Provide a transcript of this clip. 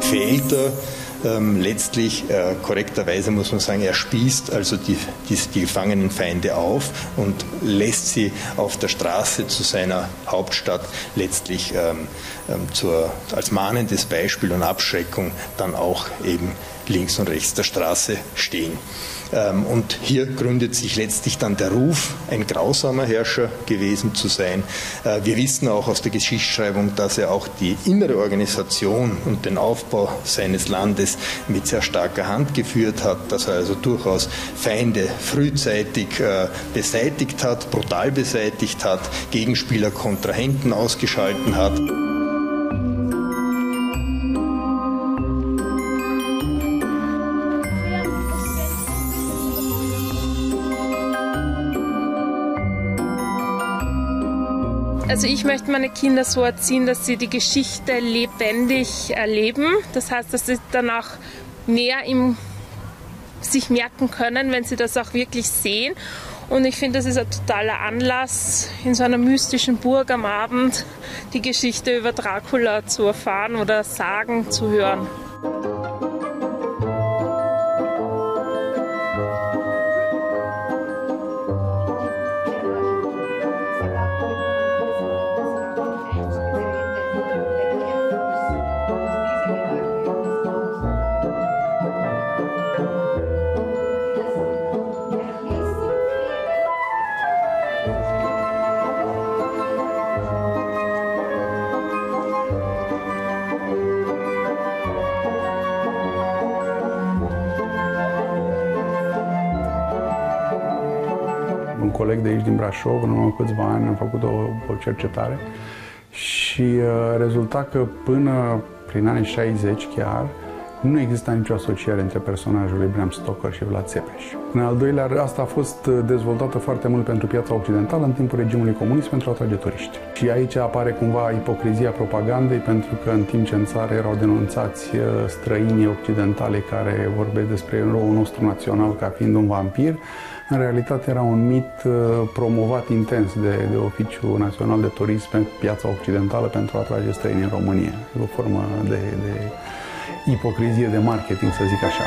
feita ähm, letztlich äh, korrekterweise muss man sagen, er spießt also die, die, die, gefangenen Feinde auf und lässt sie auf der Straße zu seiner Hauptstadt letztlich ähm, ähm, zur, als mahnendes Beispiel und Abschreckung dann auch eben links und rechts der Straße stehen. Ähm, und hier gründet sich letztlich dann der Ruf, ein grausamer Herrscher gewesen zu sein. Äh, wir wissen auch aus der Geschichtsschreibung, dass er auch die innere Organisation und den Aufbau seines Landes mit sehr starker Hand geführt hat, dass er also durchaus Feinde frühzeitig äh, beseitigt hat, brutal beseitigt hat, Gegenspieler, Kontrahenten ausgeschalten hat. Also ich möchte meine Kinder so erziehen, dass sie die Geschichte lebendig erleben. Das heißt, dass sie danach mehr im sich merken können, wenn sie das auch wirklich sehen. Und ich finde, das ist ein totaler Anlass, in so einer mystischen Burg am Abend die Geschichte über Dracula zu erfahren oder Sagen zu hören. Un coleg de aici din Brașov, în urmă câțiva ani am făcut o, o cercetare și uh, rezulta că până prin anii 60 chiar, nu exista nicio asociere între personajul lui Bram Stoker și Vlad Țepeș. În al doilea rând, asta a fost uh, dezvoltată foarte mult pentru piața occidentală în timpul regimului comunist pentru a atrage turiști. Și aici apare cumva ipocrizia propagandei pentru că în timp ce în țară erau denunțați uh, străinii occidentale care vorbesc despre eroul nostru național ca fiind un vampir, în realitate era un mit uh, promovat intens de, de Oficiul Național de Turism pe piața occidentală pentru a atrage străini în România. E o formă de, de ipocrizie de marketing, să zic așa.